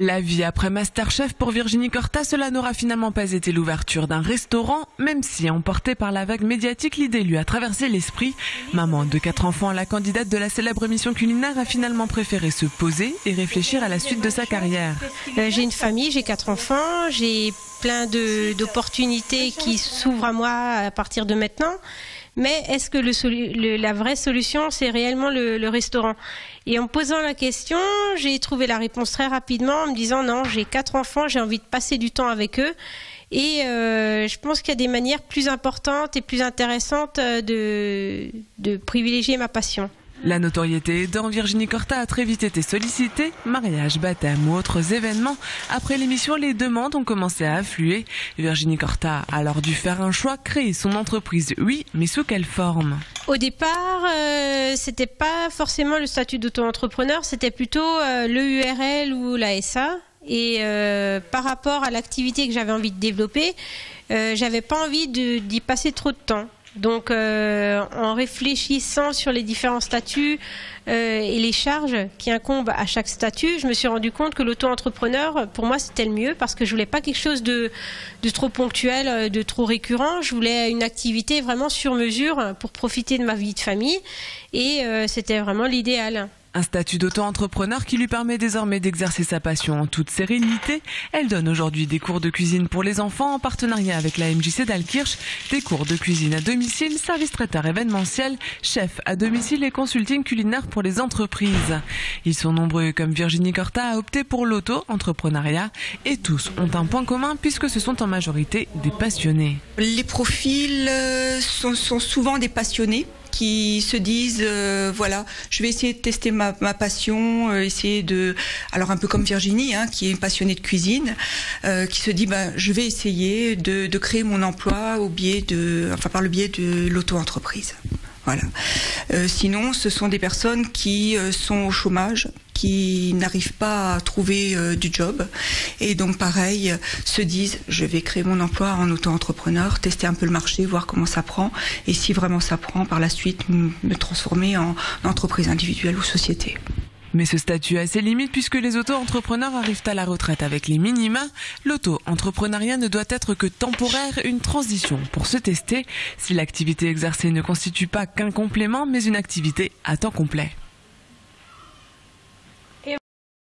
La vie après Masterchef pour Virginie Corta, cela n'aura finalement pas été l'ouverture d'un restaurant, même si, emportée par la vague médiatique, l'idée lui a traversé l'esprit. Maman de quatre enfants, la candidate de la célèbre émission culinaire a finalement préféré se poser et réfléchir à la suite de sa carrière. Euh, j'ai une famille, j'ai quatre enfants, j'ai plein d'opportunités qui s'ouvrent à moi à partir de maintenant. Mais est-ce que la vraie solution, c'est réellement le, restaurant? Et en posant la question, j'ai trouvé la réponse très rapidement en me disant non, j'ai quatre enfants, j'ai envie de passer du temps avec eux. Et euh, je pense qu'il y a des manières plus importantes et plus intéressantes de, de privilégier ma passion. La notoriété aidant, Virginie Corta a très vite été sollicitée. Mariage, baptême ou autres événements. Après l'émission, les demandes ont commencé à affluer. Virginie Corta a alors dû faire un choix, créer son entreprise, oui, mais sous quelle forme? Au départ, euh, c'était pas forcément le statut d'auto-entrepreneur, c'était plutôt euh, le URL ou la SA. Et euh, par rapport à l'activité que j'avais envie de développer, euh, j'avais pas envie d'y passer trop de temps. Donc, euh, en réfléchissant sur les différents statuts euh, et les charges qui incombent à chaque statut, je me suis rendu compte que l'auto-entrepreneur, pour moi, c'était le mieux parce que je voulais pas quelque chose de, trop ponctuel, de trop récurrent. Je voulais une activité vraiment sur mesure pour profiter de ma vie de famille et euh, c'était vraiment l'idéal. Un statut d'auto-entrepreneur qui lui permet désormais d'exercer sa passion en toute sérénité. Elle donne aujourd'hui des cours de cuisine pour les enfants en partenariat avec la MJC d'Alkirch, des cours de cuisine à domicile, service traiteur événementiel, chef à domicile et consulting culinaire pour les entreprises. Ils sont nombreux comme Virginie Corta à opter pour l'auto-entrepreneuriat et tous ont un point commun puisque ce sont en majorité des passionnés. Les profils sont, sont souvent des passionnés qui se disent euh, voilà je vais essayer de tester ma, passion euh, essayer de alors un peu comme Virginie hein, qui est passionnée de cuisine euh, qui se dit bah je vais essayer de, de créer mon emploi au biais de enfin par le biais de l'auto-entreprise voilà. Euh, sinon, ce sont des personnes qui euh, sont au chômage, qui n'arrivent pas à trouver euh, du job, et donc pareil, se disent je vais créer mon emploi en auto-entrepreneur, tester un peu le marché, voir comment ça prend, et si vraiment ça prend, par la suite me transformer en entreprise individuelle ou société. Mais ce statut a ses limites puisque les auto-entrepreneurs arrivent à la retraite avec les minima. L'auto-entrepreneuriat ne doit être que temporaire, une transition pour se tester si l'activité exercée ne constitue pas qu'un complément mais une activité à temps complet.